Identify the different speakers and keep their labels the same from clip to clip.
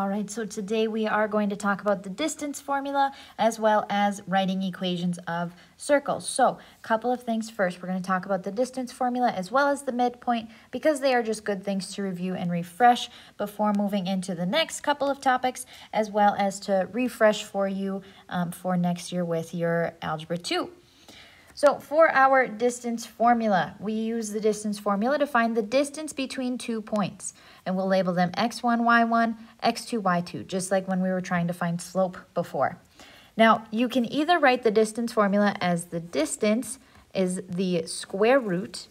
Speaker 1: All right, so today we are going to talk about the distance formula as well as writing equations of circles. So a couple of things first. We're going to talk about the distance formula as well as the midpoint because they are just good things to review and refresh before moving into the next couple of topics as well as to refresh for you um, for next year with your Algebra 2. So for our distance formula, we use the distance formula to find the distance between two points. And we'll label them x1, y1, x2, y2, just like when we were trying to find slope before. Now, you can either write the distance formula as the distance is the square root,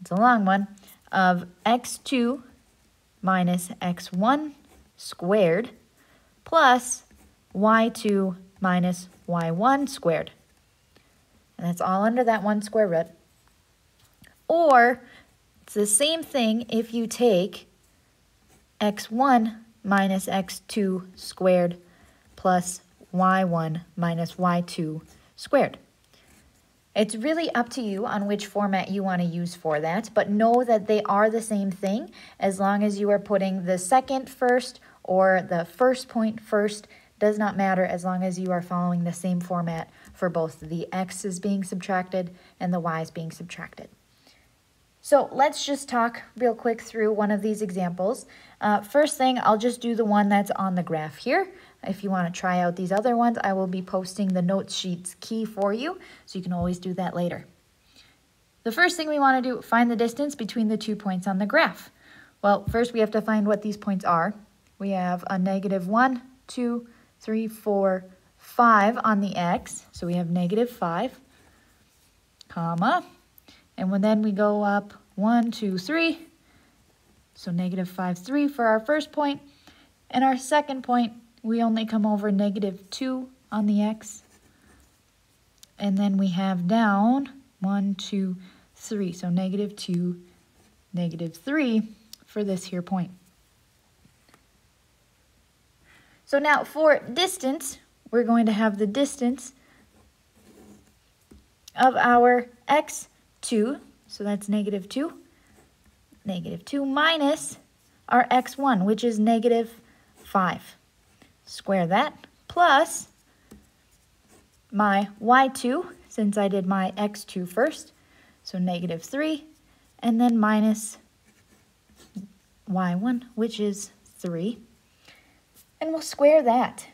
Speaker 1: it's a long one, of x2 minus x1 squared plus y2 minus y1 squared and it's all under that one square root. Or it's the same thing if you take x1 minus x2 squared plus y1 minus y2 squared. It's really up to you on which format you want to use for that, but know that they are the same thing as long as you are putting the second first or the first point first does not matter as long as you are following the same format for both the x's being subtracted and the y's being subtracted. So let's just talk real quick through one of these examples. Uh, first thing, I'll just do the one that's on the graph here. If you want to try out these other ones, I will be posting the notes sheets key for you, so you can always do that later. The first thing we want to do, find the distance between the two points on the graph. Well, first we have to find what these points are. We have a negative 1, 2, 3, 4, 5 on the x. So we have negative 5, comma. And when then we go up 1, 2, 3. So negative 5, 3 for our first point. And our second point, we only come over negative 2 on the x. And then we have down 1, 2, 3. So negative 2, negative 3 for this here point. So now for distance, we're going to have the distance of our x2, so that's negative 2, negative 2 minus our x1, which is negative 5. Square that, plus my y2, since I did my x2 first, so negative 3, and then minus y1, which is 3 and we'll square that.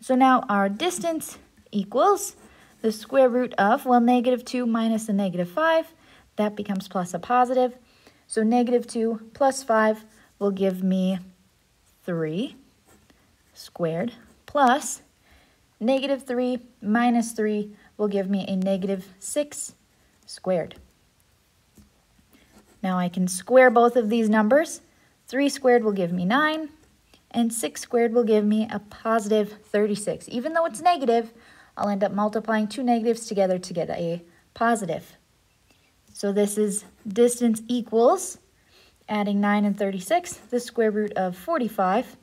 Speaker 1: So now our distance equals the square root of, well, negative 2 minus a negative 5. That becomes plus a positive. So negative 2 plus 5 will give me 3 squared plus negative 3 minus 3 will give me a negative 6 squared. Now I can square both of these numbers 3 squared will give me 9, and 6 squared will give me a positive 36. Even though it's negative, I'll end up multiplying two negatives together to get a positive. So this is distance equals, adding 9 and 36, the square root of 45.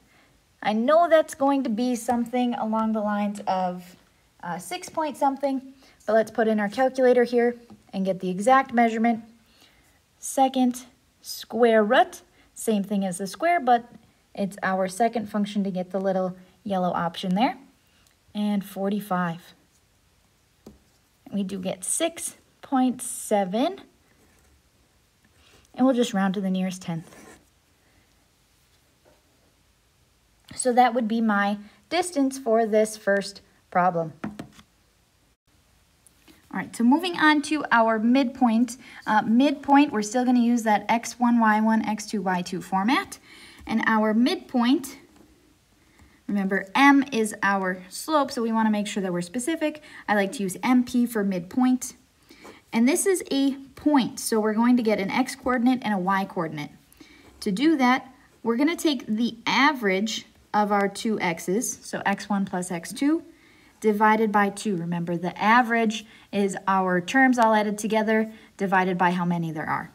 Speaker 1: I know that's going to be something along the lines of uh, 6 point something, but let's put in our calculator here and get the exact measurement. Second square root same thing as the square, but it's our second function to get the little yellow option there. And 45. We do get 6.7. And we'll just round to the nearest tenth. So that would be my distance for this first problem. All right, so moving on to our midpoint. Uh, midpoint, we're still going to use that x1, y1, x2, y2 format. And our midpoint, remember m is our slope, so we want to make sure that we're specific. I like to use mp for midpoint. And this is a point, so we're going to get an x coordinate and a y coordinate. To do that, we're going to take the average of our two x's, so x1 plus x2, divided by 2. Remember, the average is our terms all added together divided by how many there are.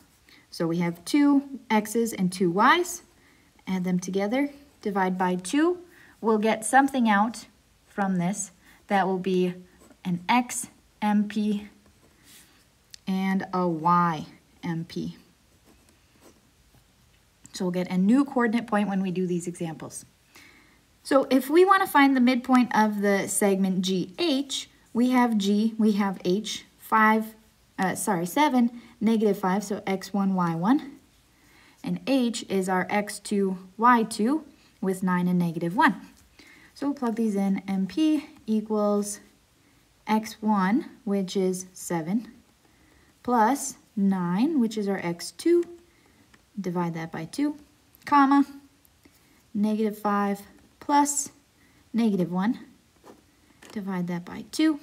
Speaker 1: So we have two x's and two y's. Add them together, divide by 2. We'll get something out from this that will be an x MP and a y MP. So we'll get a new coordinate point when we do these examples. So if we want to find the midpoint of the segment GH, we have G, we have H, 5, uh, sorry, 7, negative 5, so x1, y1. And H is our x2, y2 with 9 and negative 1. So we'll plug these in. MP equals x1, which is 7, plus 9, which is our x2, divide that by 2, comma, negative 5 plus negative 1, divide that by 2.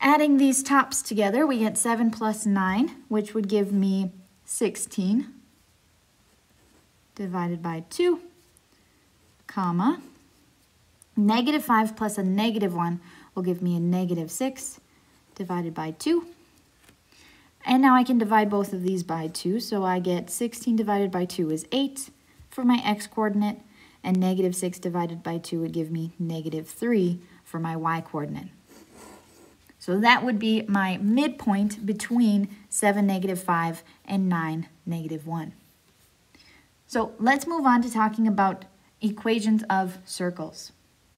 Speaker 1: Adding these tops together, we get 7 plus 9, which would give me 16, divided by 2, comma, negative 5 plus a negative 1 will give me a negative 6, divided by 2. And now I can divide both of these by 2, so I get 16 divided by 2 is 8 for my x-coordinate, and negative 6 divided by 2 would give me negative 3 for my y-coordinate. So that would be my midpoint between 7, negative 5 and 9, negative 1. So let's move on to talking about equations of circles.